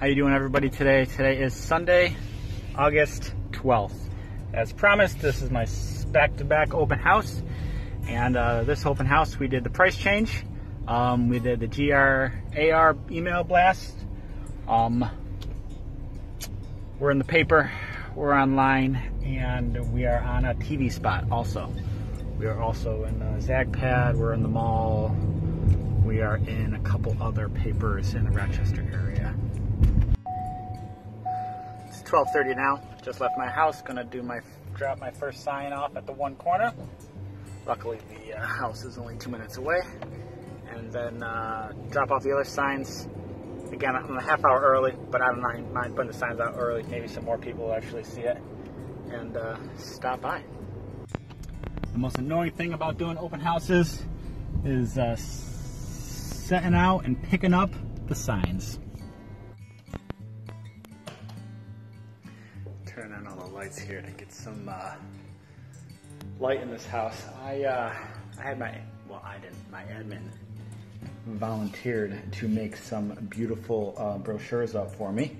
How you doing everybody today? Today is Sunday, August 12th. As promised, this is my back-to-back open house. And uh, this open house, we did the price change. Um, we did the GR AR email blast. Um, we're in the paper, we're online, and we are on a TV spot also. We are also in ZagPad, we're in the mall, we are in a couple other papers in the Rochester area. 12.30 now. Just left my house. Gonna do my drop my first sign off at the one corner. Luckily the uh, house is only two minutes away. And then uh, drop off the other signs. Again, I'm a half hour early, but I don't mind putting the signs out early. Maybe some more people will actually see it and uh, stop by. The most annoying thing about doing open houses is uh, setting out and picking up the signs. Turn on all the lights here to get some uh, light in this house. I uh, I had my well I didn't my admin volunteered to make some beautiful uh, brochures up for me.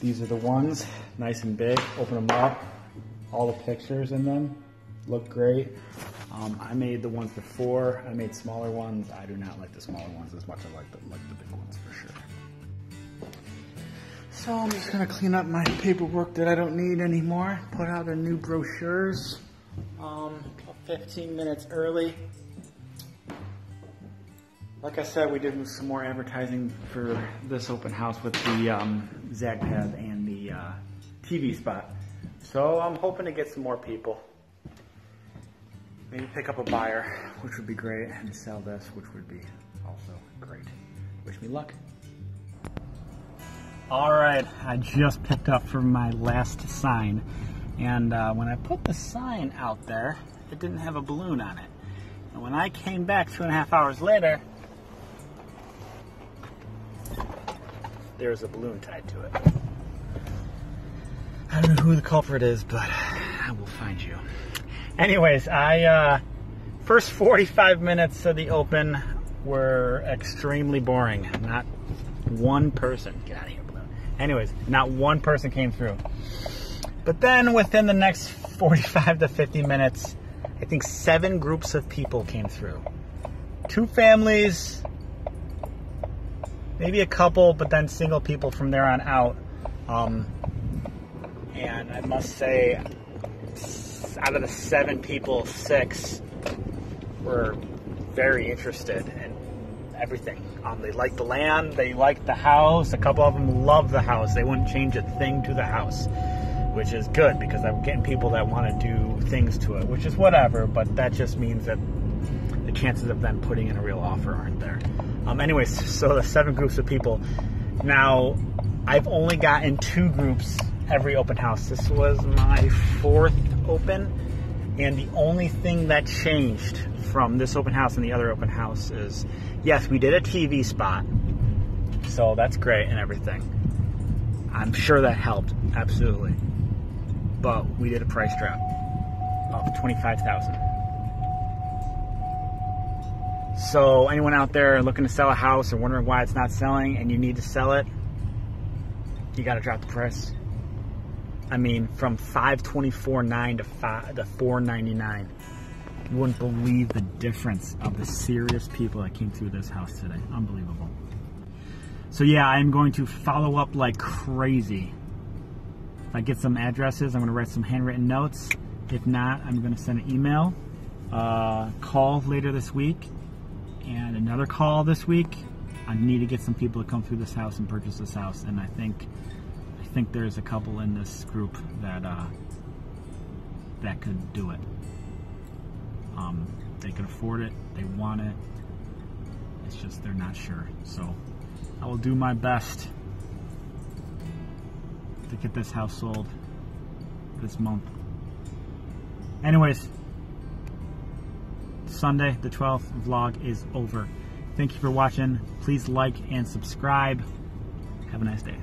These are the ones, nice and big. Open them up, all the pictures in them look great. Um, I made the ones before. I made smaller ones. I do not like the smaller ones as much as I like the, like the big ones for sure. So I'm just gonna clean up my paperwork that I don't need anymore. Put out the new brochures. Um, 15 minutes early. Like I said, we did some more advertising for this open house with the um, ZagPad and the uh, TV spot. So I'm hoping to get some more people. Maybe pick up a buyer, which would be great, and sell this, which would be also great. Wish me luck. All right, I just picked up for my last sign. And uh, when I put the sign out there, it didn't have a balloon on it. And when I came back two and a half hours later, there was a balloon tied to it. I don't know who the culprit is, but I will find you. Anyways, I uh, first 45 minutes of the open were extremely boring. Not one person. Of here. Anyways, not one person came through. But then within the next 45 to 50 minutes, I think seven groups of people came through. Two families, maybe a couple, but then single people from there on out. Um, and I must say, out of the seven people, six were very interested in everything. Um, they like the land, they like the house. A couple of them love the house. They wouldn't change a thing to the house, which is good because I'm getting people that want to do things to it, which is whatever. But that just means that the chances of them putting in a real offer aren't there. Um, anyways, so the seven groups of people. Now, I've only gotten two groups every open house. This was my fourth open, and the only thing that changed from this open house and the other open house is yes, we did a TV spot. So that's great and everything. I'm sure that helped, absolutely. But we did a price drop of 25,000. So anyone out there looking to sell a house or wondering why it's not selling and you need to sell it, you got to drop the price. I mean, from 524.9 to 5 to 499. You wouldn't believe the difference of the serious people that came through this house today. Unbelievable. So yeah, I'm going to follow up like crazy. If I get some addresses, I'm going to write some handwritten notes. If not, I'm going to send an email, uh, call later this week, and another call this week. I need to get some people to come through this house and purchase this house, and I think think there's a couple in this group that uh, that could do it. Um, they can afford it, they want it. It's just they're not sure. So I will do my best to get this house sold this month. Anyways, Sunday the 12th vlog is over. Thank you for watching. Please like and subscribe. Have a nice day.